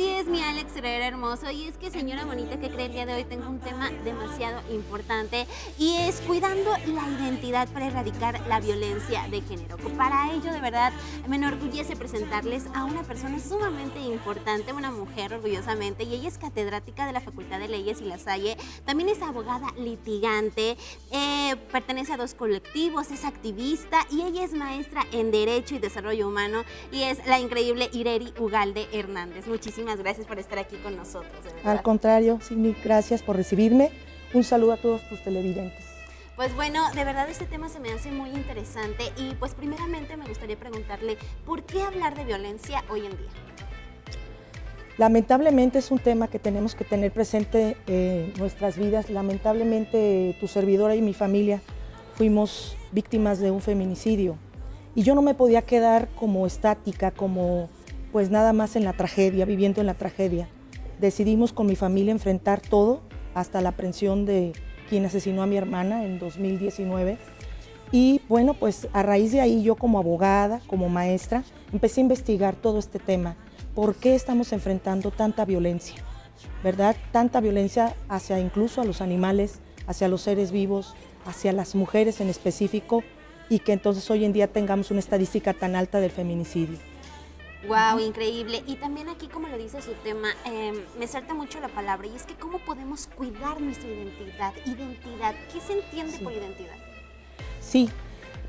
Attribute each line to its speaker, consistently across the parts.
Speaker 1: Así es, mi Alex Herrera hermoso. Y es que, señora bonita, que cree el día de hoy tengo un tema demasiado importante y es cuidando la identidad para erradicar la violencia de género. Para ello, de verdad, me enorgullece presentarles a una persona sumamente importante, una mujer orgullosamente, y ella es catedrática de la Facultad de Leyes y La Salle. También es abogada litigante, eh, pertenece a dos colectivos, es activista y ella es maestra en Derecho y Desarrollo Humano y es la increíble Ireri Ugalde Hernández. Muchísimas gracias por estar aquí con nosotros.
Speaker 2: Al contrario, Sidney, gracias por recibirme. Un saludo a todos tus televidentes.
Speaker 1: Pues bueno, de verdad este tema se me hace muy interesante y pues primeramente me gustaría preguntarle, ¿por qué hablar de violencia hoy en día?
Speaker 2: Lamentablemente es un tema que tenemos que tener presente en nuestras vidas. Lamentablemente tu servidora y mi familia fuimos víctimas de un feminicidio y yo no me podía quedar como estática, como pues nada más en la tragedia, viviendo en la tragedia. Decidimos con mi familia enfrentar todo hasta la aprehensión de quien asesinó a mi hermana en 2019. Y bueno, pues a raíz de ahí yo como abogada, como maestra, empecé a investigar todo este tema. ¿Por qué estamos enfrentando tanta violencia? ¿Verdad? Tanta violencia hacia incluso a los animales, hacia los seres vivos, hacia las mujeres en específico, y que entonces hoy en día tengamos una estadística tan alta del feminicidio.
Speaker 1: Wow, increíble. Y también aquí, como lo dice su tema, em, me salta mucho la palabra y es que cómo podemos cuidar nuestra identidad. Identidad, ¿qué se entiende por identidad?
Speaker 2: Sí,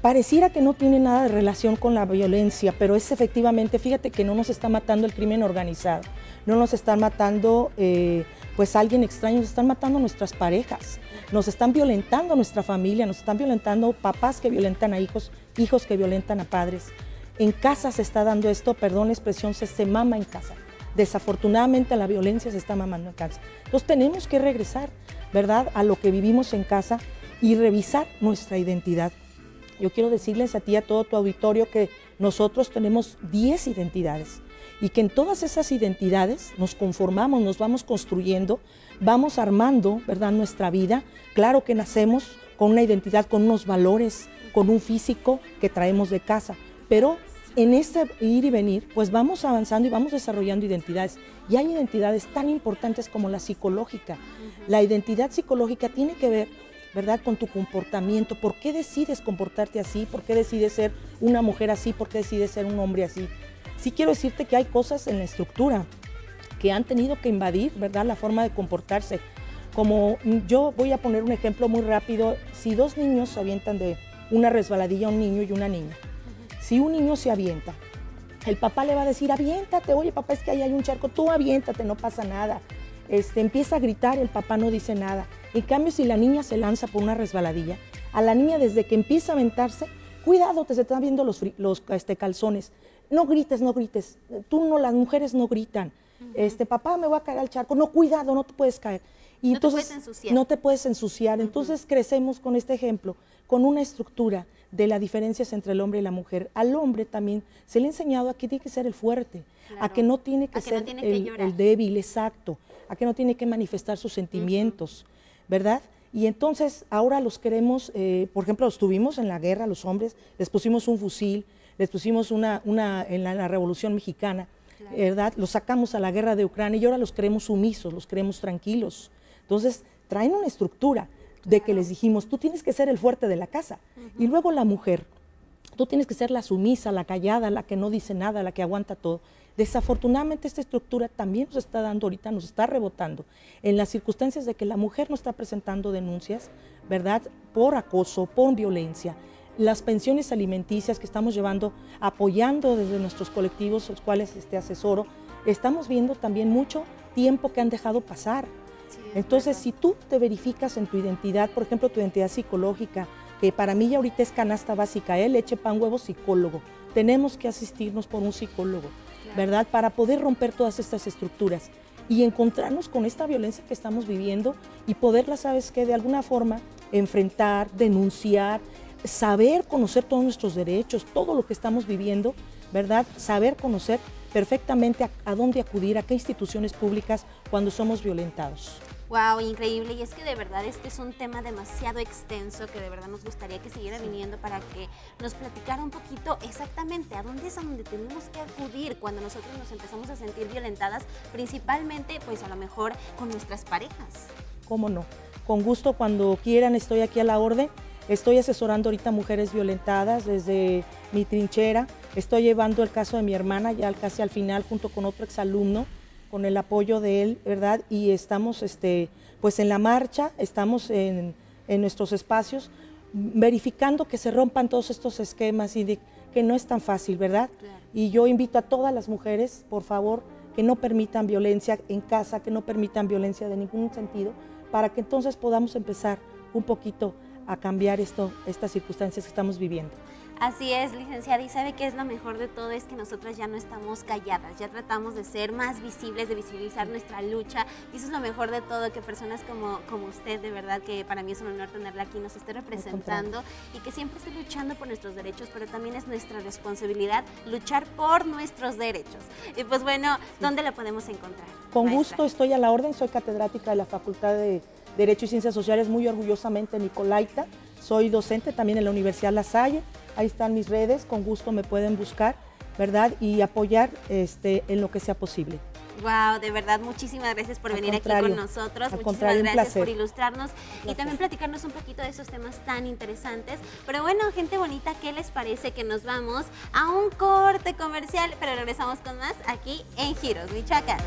Speaker 2: pareciera que no tiene nada de relación con la violencia, pero es efectivamente, fíjate que no nos está matando el crimen organizado, no nos están matando eh, pues alguien extraño, nos están matando nuestras parejas, nos están violentando nuestra familia, nos están violentando papás que violentan a hijos, hijos que violentan a padres. En casa se está dando esto, perdón la expresión, se, se mama en casa. Desafortunadamente la violencia se está mamando en casa. Entonces tenemos que regresar, ¿verdad?, a lo que vivimos en casa y revisar nuestra identidad. Yo quiero decirles a ti, a todo tu auditorio, que nosotros tenemos 10 identidades y que en todas esas identidades nos conformamos, nos vamos construyendo, vamos armando, ¿verdad?, nuestra vida. Claro que nacemos con una identidad, con unos valores, con un físico que traemos de casa, pero en este ir y venir, pues vamos avanzando y vamos desarrollando identidades. Y hay identidades tan importantes como la psicológica. La identidad psicológica tiene que ver, ¿verdad?, con tu comportamiento. ¿Por qué decides comportarte así? ¿Por qué decides ser una mujer así? ¿Por qué decides ser un hombre así? Sí quiero decirte que hay cosas en la estructura que han tenido que invadir, ¿verdad?, la forma de comportarse. Como yo voy a poner un ejemplo muy rápido, si dos niños se avientan de una resbaladilla, un niño y una niña, si un niño se avienta, el papá le va a decir, aviéntate, oye papá, es que ahí hay un charco, tú aviéntate, no pasa nada. Este, empieza a gritar, el papá no dice nada. En cambio, si la niña se lanza por una resbaladilla, a la niña desde que empieza a aventarse, cuidado, te se están viendo los, los este, calzones. No grites, no grites. Tú no, las mujeres no gritan. Este, papá, me voy a caer al charco. No, cuidado, no te puedes caer.
Speaker 1: Y no entonces, te puedes ensuciar.
Speaker 2: No te puedes ensuciar. Entonces crecemos con este ejemplo, con una estructura de las diferencias entre el hombre y la mujer. Al hombre también se le ha enseñado a que tiene que ser el fuerte, a que no tiene que ser el, débil, exacto, a que no tiene que manifestar sus sentimientos, ¿verdad? Y entonces ahora los queremos, eh, por ejemplo, los tuvimos en la guerra, los hombres, les pusimos un fusil, les pusimos una, una en la, Revolución Mexicana, ¿verdad? Los sacamos a la guerra de Ucrania y ahora los queremos sumisos, los queremos tranquilos. Entonces, traen una estructura de que les dijimos, tú tienes que ser el fuerte de la casa. Y luego la mujer, tú tienes que ser la sumisa, la callada, la que no dice nada, la que aguanta todo. Desafortunadamente esta estructura también nos está dando ahorita, nos está rebotando en las circunstancias de que la mujer no está presentando denuncias, ¿verdad? Por acoso, por violencia. Las pensiones alimenticias que estamos llevando, apoyando desde nuestros colectivos, los cuales este asesoro, estamos viendo también mucho tiempo que han dejado pasar entonces, si tú te verificas en tu identidad, por ejemplo, tu identidad psicológica, que para mí ya ahorita es canasta básica, ¿eh? leche, pan, huevo, psicólogo. Tenemos que asistirnos por un psicólogo, ¿verdad? Para poder romper todas estas estructuras y encontrarnos con esta violencia que estamos viviendo y poderla, ¿sabes qué? De alguna forma enfrentar, denunciar, saber conocer todos nuestros derechos, todo lo que estamos viviendo, ¿verdad? Saber conocer perfectamente a, a dónde acudir, a qué instituciones públicas cuando somos violentados.
Speaker 1: Wow, increíble. Y es que de verdad este es un tema demasiado extenso que de verdad nos gustaría que siguiera viniendo para que nos platicara un poquito exactamente a dónde es a donde tenemos que acudir cuando nosotros nos empezamos a sentir violentadas, principalmente pues a lo mejor con nuestras parejas.
Speaker 2: ¿Cómo no? Con gusto cuando quieran estoy aquí a la orden. Estoy asesorando ahorita mujeres violentadas desde mi trinchera. Estoy llevando el caso de mi hermana ya casi al final junto con otro exalumno con el apoyo de él, ¿verdad? Y estamos este, pues en la marcha, estamos en, nuestros espacios verificando que se rompan todos estos esquemas y que no es tan fácil, ¿verdad? Y yo invito a todas las mujeres, por favor, que no permitan violencia en casa, que no permitan violencia de ningún sentido, para que entonces podamos empezar un poquito a cambiar esto, estas circunstancias que estamos viviendo.
Speaker 1: Así es, licenciada, y sabe que es lo mejor de todo, es que nosotras ya no estamos calladas, ya tratamos de ser más visibles, de visibilizar nuestra lucha, y eso es lo mejor de todo, que personas como, como usted, de verdad que para mí es un honor tenerla aquí, nos esté representando y que siempre esté luchando por nuestros derechos, pero también es nuestra responsabilidad luchar por nuestros derechos. Y pues bueno, ¿dónde la podemos encontrar?
Speaker 2: Con gusto estoy a la orden, soy catedrática de la Facultad de Derecho y Ciencias Sociales, muy orgullosamente Nicolaita, soy docente también en la Universidad La Salle, Ahí están mis redes, con gusto me pueden buscar, ¿verdad? Y apoyar este, en lo que sea posible.
Speaker 1: Wow, de verdad, muchísimas gracias por venir aquí con nosotros. muchísimas gracias por ilustrarnos y también platicarnos un poquito de esos temas tan interesantes. Pero bueno, gente bonita, ¿qué les parece que nos vamos a un corte comercial? Pero regresamos con más aquí en Giros, Michoacán.